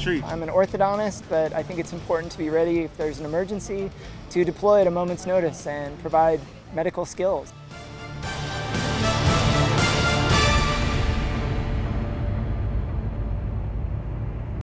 Treat. I'm an orthodontist, but I think it's important to be ready if there's an emergency to deploy at a moment's notice and provide medical skills.